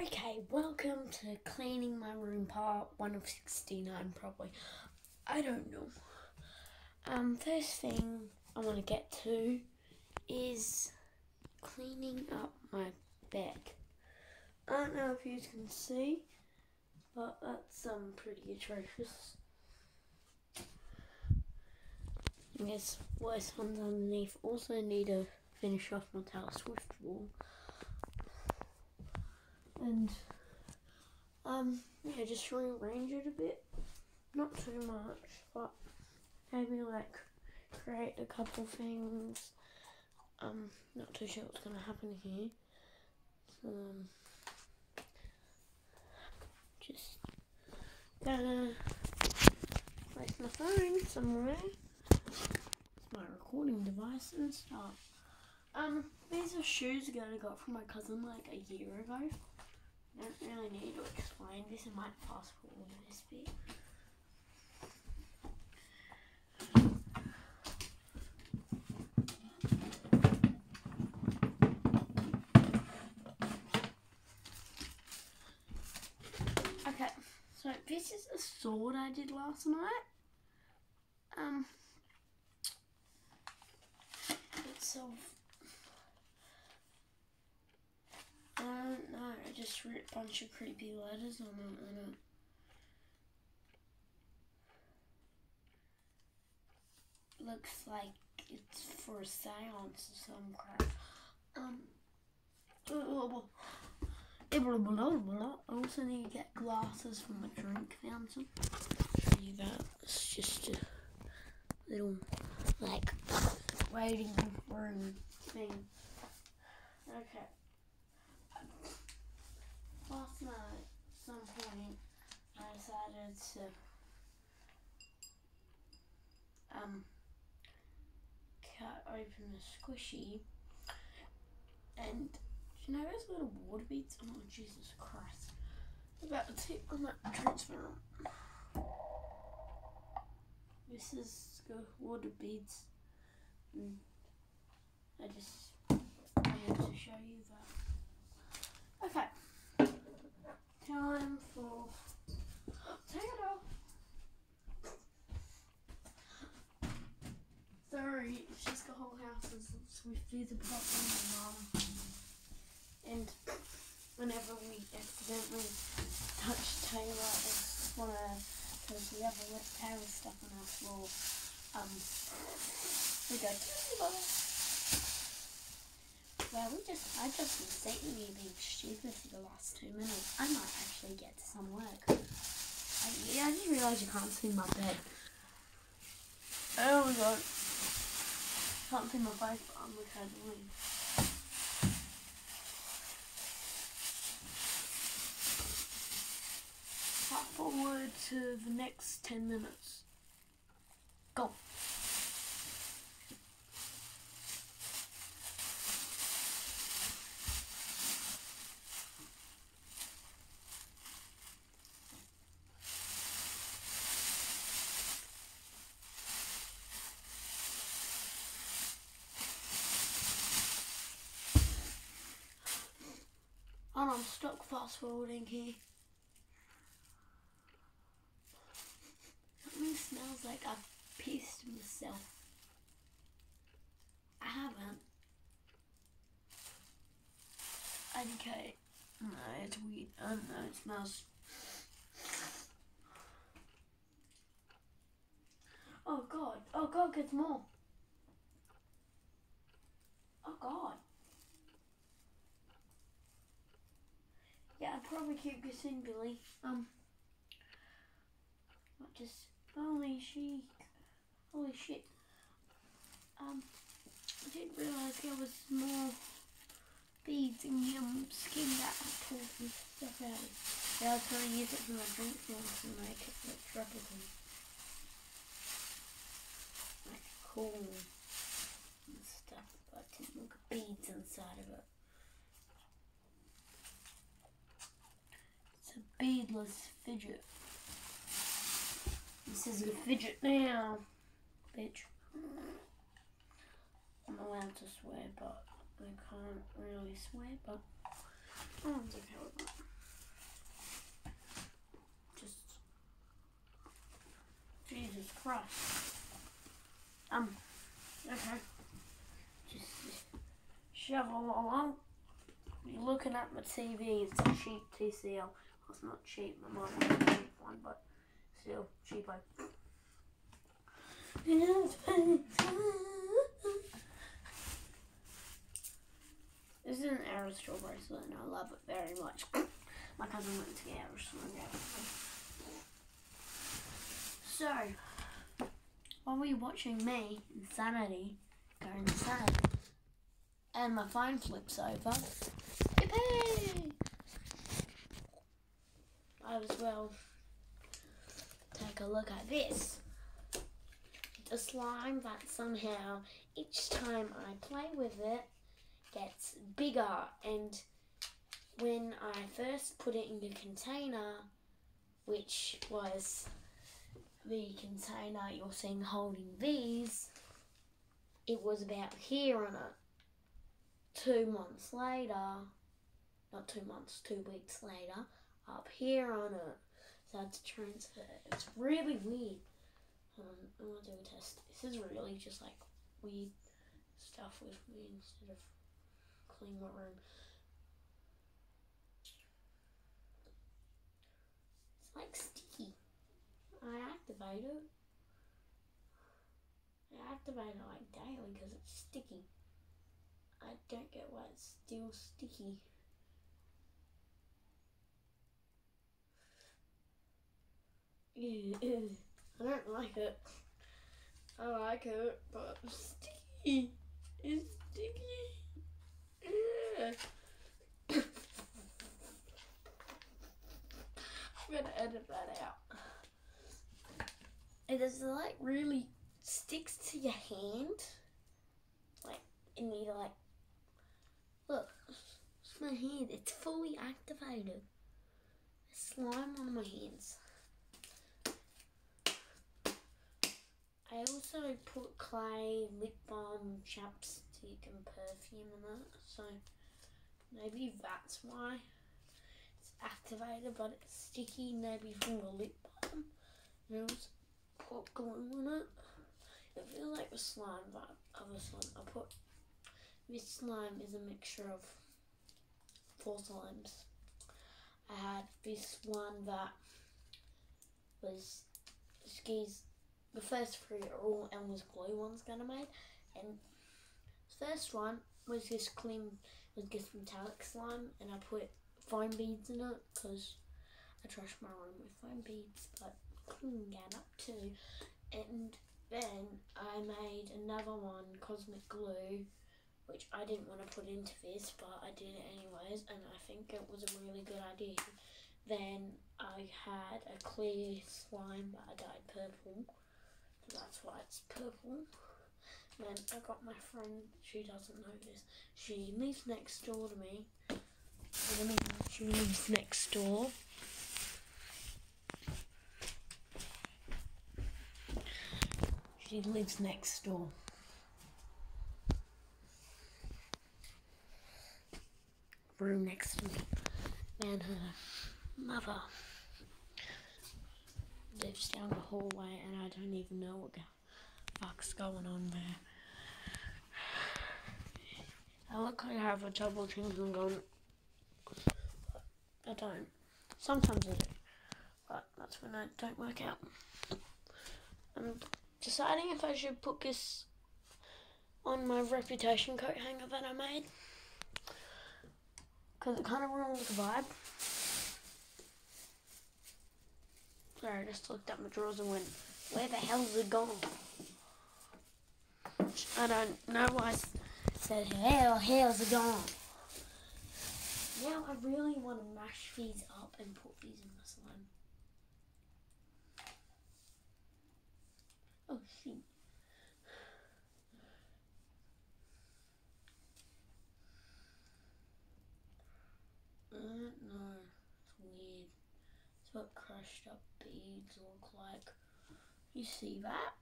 Okay, welcome to cleaning my room part one of 69 probably. I don't know. Um first thing I want to get to is cleaning up my bed. I don't know if you can see, but that's um pretty atrocious. And there's worse ones underneath. Also need to finish off my Taylor Swift wall and um yeah just rearrange it a bit. Not too much but maybe like create a couple things. Um not too sure what's gonna happen here. Um just gonna place my phone somewhere. It's my recording device and stuff. Um these are shoes that I got from my cousin like a year ago I don't really need to explain this. I might fast forward this bit. Okay, so this is a sword I did last night. Um, it's of I don't know. I just wrote a bunch of creepy letters on it and it looks like it's for a seance or some crap. Um, I also need to get glasses from a drink fountain. Show you that. It's just a little like waiting room thing. Okay last night, some point, I decided to um cut open the squishy, and you know those little water beads? Oh Jesus Christ! About to take on that transfer. This is the water beads. And I just wanted to show you that. Okay time for off. Sorry, it's just the whole house is from my mum. And whenever we accidentally touch Taylor, it's one of because we have a Taylor stuff on our floor. Um, we go. Well, we just, I've just been sitting here being stupid for the last two minutes. I might actually get to some work. I, yeah, I just realised you can't see my bed. Oh my god. Can't see my face, but I'm recovering. Fast forward to the next 10 minutes. Go. And I'm stuck fast forwarding here. Something smells like I've pissed myself. I haven't. Okay. No, it's weird. I don't it smells. Oh god. Oh god, gets more. Oh god. Yeah, I'd probably keep guessing Billy. Um, not just holy chic, holy shit. Um, I didn't realise there was more beads in the um, skin that I pulled and stuff out. Yeah, I was going to use it for my drink once and make it look tropical. Like cool and stuff, but I didn't look at beads inside of it. beadless fidget. This is a fidget now, bitch. I'm allowed to swear, but I can't really swear, but oh, it's okay with that. Just Jesus Christ. Um, okay. Just, just shovel along. You're looking at my TV, it's a cheap TCL. It's not cheap. My wants a cheap one, but still cheapo. This is an Eras Tour bracelet and I love it very much. My cousin went to get Eras Tour and So, while we're watching me, Insanity, go insane, and my phone flips over, yippee! I as well take a look at this. The slime that somehow, each time I play with it, gets bigger and when I first put it in the container which was the container you're seeing holding these it was about here on it two months later not two months two weeks later up here on it so it's transfer it's really weird um, I'm gonna do a test this is really just like weird stuff with me instead of cleaning my room. It's like sticky. I activate it. I activate it like daily because it's sticky. I don't get why it's still sticky. I don't like it. I like it, but it's sticky. It's sticky. I'm gonna edit that out. It is like really sticks to your hand. Like, and you like, look, it's my hand. It's fully activated. slime on my hands. I also put clay, lip balm, chapstick and perfume in it, so Maybe that's why it's activated, but it's sticky. Maybe from the lip balm. And it put glue in it. It feels like the slime, but other slime. I put this slime is a mixture of four slimes. I had this one that was skis. The first three are all Elmer's glue ones gonna make, and the first one was this clean with this metallic slime and I put foam beads in it because I trash my room with foam beads but clean that up too and then I made another one cosmic glue which I didn't want to put into this but I did it anyways and I think it was a really good idea. Then I had a clear slime but I dyed purple that's why it's purple then I got my friend, she doesn't know this, she lives next door to me. I mean, she lives next door. She lives next door. Room next to me. And her mother lives down the hallway and I don't even know what the fuck's going on there. I look like I have a double chin and going. I don't. Sometimes I do. But that's when I don't work out. I'm deciding if I should put this on my reputation coat hanger that I made. Because it kind of ruins the vibe. Sorry, I just looked at my drawers and went, where the hell's it gone? I don't know why I said, hell, hell's it gone? Now I really want to mash these up and put these in the slime. Oh, see. Uh, no, it's weird. It's what crushed up beads look like. You see that?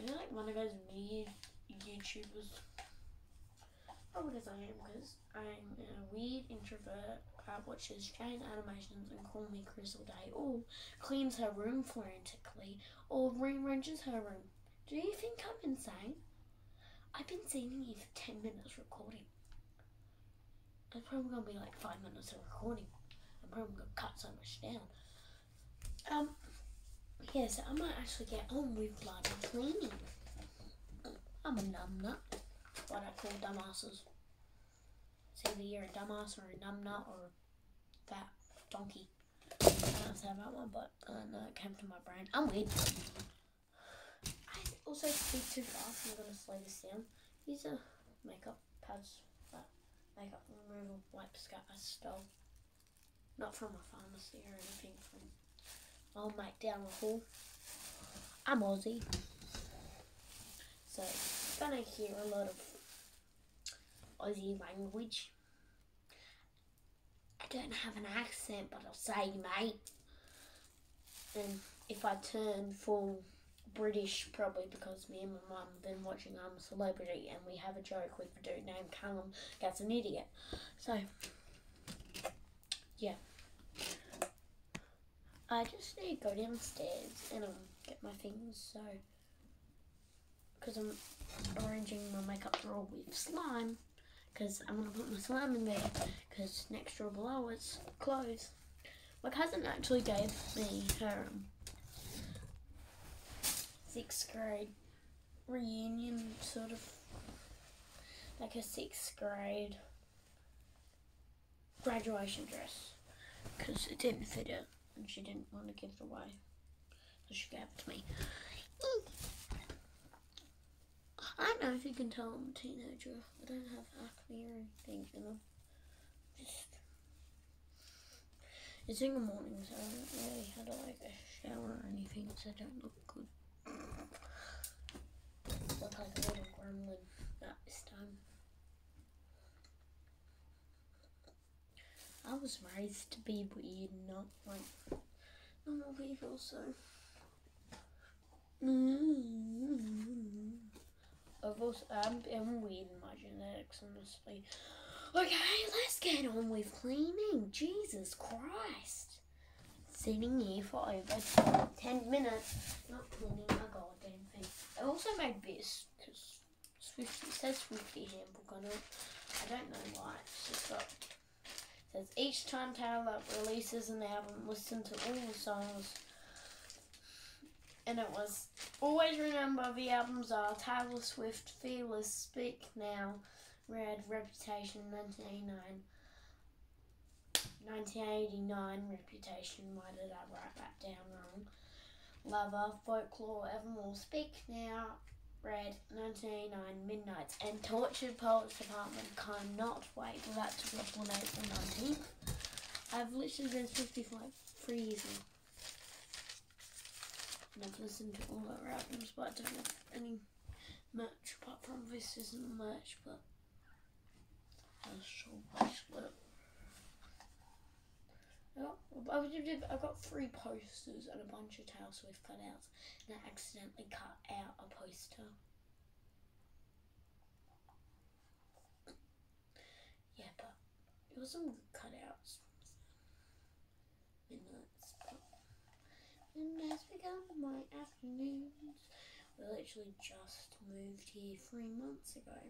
Is it like one of those weird YouTubers? Oh, probably because I am, because I'm a weird introvert that watches giant animations and call me Chris all day, or cleans her room frantically, or rearranges her room. Do you think I'm insane? I've been sitting here for 10 minutes recording. It's probably to be like 5 minutes of recording. I'm probably to cut so much down. Um, yeah, so I might actually get on with bloody cleaning. I'm a numbnut. What I call dumbasses. It's either you're a dumbass or a numbnut or a fat donkey. I don't say that one, but uh, no, it came to my brain. I'm weird. I also speak too fast. I'm gonna slow this down. These are makeup pads, makeup removal wipes I stole. Not from a pharmacy or anything. From old mate down the hall. I'm Aussie, so gonna hear a lot of Aussie language. I don't have an accent, but I'll say mate. And if I turn full British, probably because me and my mum have been watching I'm a Celebrity and we have a joke with a dude named Callum that's an idiot. So, yeah. I just need to go downstairs and um, get my things so because I'm arranging my makeup drawer with slime because I'm to put my slime in there because next drawer below is clothes. My cousin actually gave me her um, sixth grade reunion sort of like a sixth grade graduation dress because it didn't fit her and she didn't want to give it away so she gave it to me. I don't know if you can tell I'm a teenager. I don't have acne or anything, and I'm just. It's in the morning, so I haven't really had like a shower or anything, so I don't look good. Look like a little gremlin at this time. Was raised to be weird, not like normal people, so. Mm-hmm. I've also, I'm, I'm weird in my genetics, honestly. Okay, let's get on with cleaning. Jesus Christ. Sitting here for over 10 minutes, not cleaning my goddamn thing. I also made this, because Swifty, it says Swifty handbook on it. I don't know why, it's just got, says each time Taylor releases an album, listen to all the songs and it was always remember the albums are Taylor Swift, Fearless, Speak Now, Red, Reputation, 1989, 1989, Reputation. Why did I write that down wrong? Lover, Folklore, Evermore, Speak Now, Red, 1989, Midnights, and Tortured Poets Department. Cannot wait for that to drop on April 19th. I've literally been 55 for years now and I've listened to all her albums, but I don't have any merch apart from this isn't merch, but a short bracelet. I've got three posters and a bunch of Taylor Swift cutouts, and I accidentally cut out. Yeah, but it was some cutouts. Midnights, but and has become my afternoons. We literally just moved here three months ago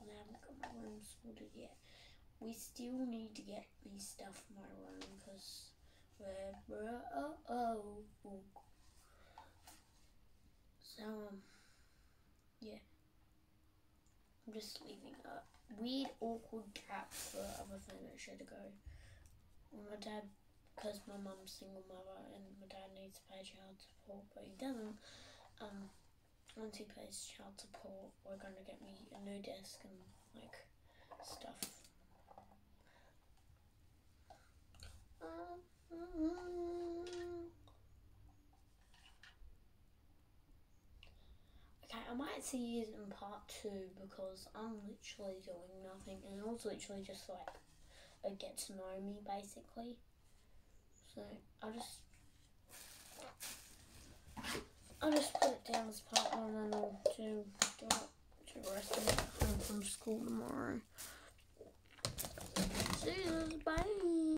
and I haven't got my room sorted yet. We still need to get these stuff from my room because we're, oh, oh, oh. So, um, yeah. I'm just leaving a weird, awkward gap for other furniture to go. My dad because my mum's single mother and my dad needs to pay child support, but he doesn't. Um, once he pays child support, we're going to get me a new desk and like stuff. Okay, I might see you in part two because I'm literally doing nothing and it's was literally just like a get to know me basically. So I'll just I'll just put it down as part one and I'll do do, do rest of it from school tomorrow. See you, bye.